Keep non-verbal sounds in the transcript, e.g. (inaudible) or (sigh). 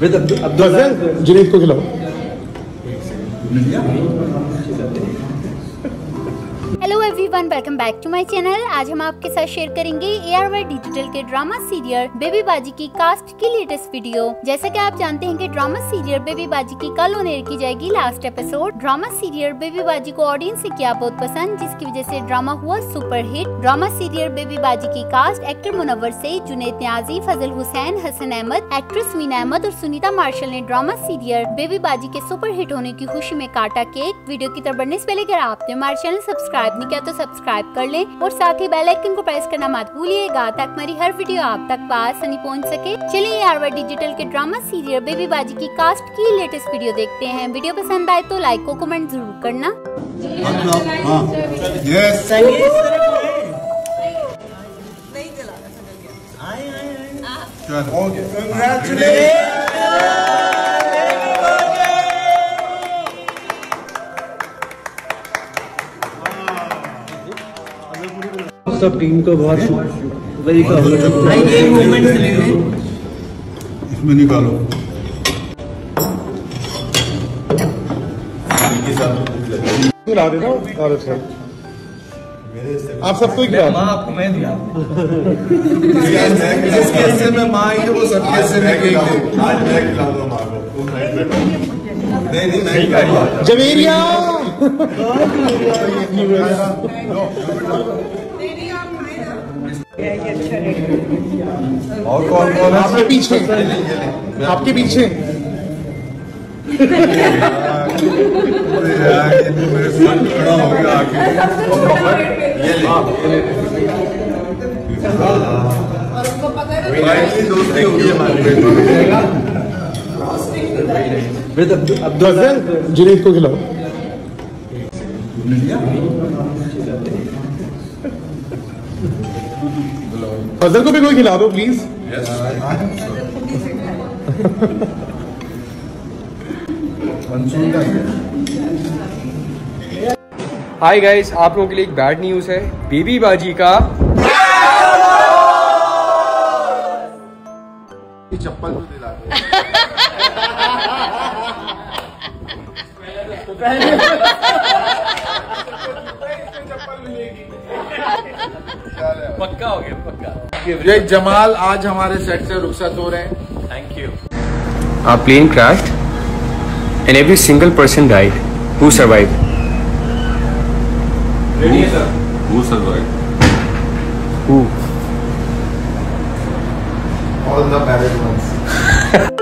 With Afzal को खिलाओ। Everyone welcome back to my channel आज हम आपके साथ शेयर करेंगे ए आर वाई डिजिटल के ड्रामा सीरियल बेबी बाजी की कास्ट की लेटेस्ट वीडियो जैसा कि आप जानते हैं कि ड्रामा सीरियल बेबी बाजी की कल एयर की जाएगी last episode drama serial baby Baji को ऑडियंस से किया बहुत पसंद, जिसकी वजह से ड्रामा हुआ super hit drama serial baby Baji की कास्ट एक्टर मुनवर से जुनेद न्याजी फजल हुसैन हसन अहमद एक्ट्रेस मीना अहमद और सुनीता मार्शल ने ड्रामा सीरियल बेबी बाजी के सुपर हिट होने की खुशी में काटा केक वीडियो की तरफ़ बढ़ने से पहले अगर आपने हमारे चैनल सब्सक्राइब नहीं किया तो सब्सक्राइब कर लें और साथ ही बेल आइकन को प्रेस करना मत भूलिएगा ताकि हमारी हर वीडियो आप तक आसानी पहुँच सके। चलिए आरवा डिजिटल के ड्रामा सीरियल बेबी बाजी की कास्ट की लेटेस्ट वीडियो देखते हैं। वीडियो पसंद आए तो लाइक को कमेंट ज़रूर करना। यस ओके सब टीम को बहुत इसमें निकालो। खिला देता और आप सबको ही खिला दो। आपको मैं दिया जिसके हिस्से में माँ आई है वो सबके हिस्से में केक दे आज मैं खिला दूँ माँ को। में नहीं नहीं मैं खिलाऊँगा जवेरिया! और कौन कौन है? आपके पीछे। आपके पीछे। दोस्ती हमारी जुनेद को खिलाओ। फजल को भी कोई खिला दो प्लीज़ का हाय गाइस आप लोगों के लिए एक बैड न्यूज़ है. बेबी बाजी का चप्पल तो दिला दो। (laughs) पक्का हो गया पक्का जमाल आज हमारे सेट से रुखसत हो रहे thank you a plane craft and every single person died who survive Who survived? Who? All the married ones. (laughs)